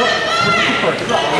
Nope.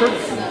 Yeah.